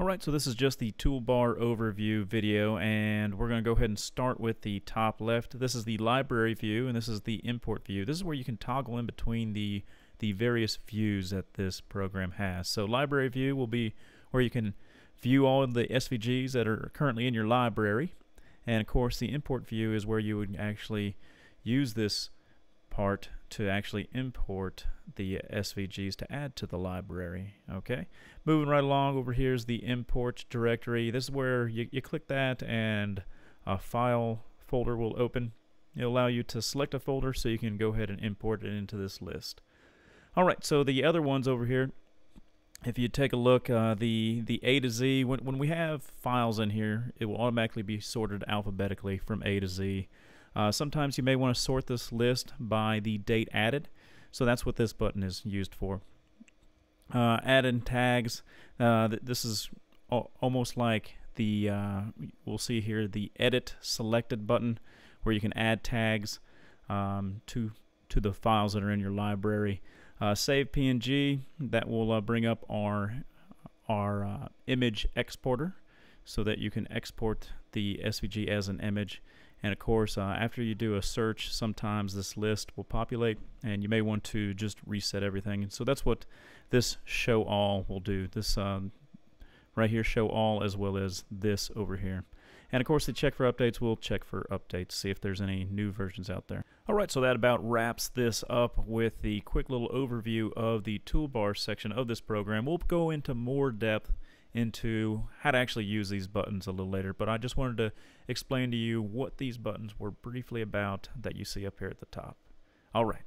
Alright, so this is just the toolbar overview video and we're going to go ahead and start with the top left. This is the library view and this is the import view. This is where you can toggle in between the, the various views that this program has. So library view will be where you can view all of the SVGs that are currently in your library. And of course the import view is where you would actually use this part to actually import the SVGs to add to the library. Okay, moving right along over here is the import directory. This is where you, you click that and a file folder will open. It'll allow you to select a folder so you can go ahead and import it into this list. Alright, so the other ones over here, if you take a look, uh, the, the A to Z, when, when we have files in here, it will automatically be sorted alphabetically from A to Z. Uh, sometimes you may want to sort this list by the date added. So that's what this button is used for. Uh, add in tags. Uh, th this is almost like the, uh, we'll see here, the edit selected button where you can add tags um, to, to the files that are in your library. Uh, save PNG, that will uh, bring up our, our image exporter so that you can export the SVG as an image. And of course, uh, after you do a search, sometimes this list will populate and you may want to just reset everything. And so that's what this show all will do. This um, right here, show all, as well as this over here. And of course, the check for updates, we'll check for updates, see if there's any new versions out there. Alright, so that about wraps this up with the quick little overview of the toolbar section of this program. We'll go into more depth into how to actually use these buttons a little later, but I just wanted to explain to you what these buttons were briefly about that you see up here at the top. All right.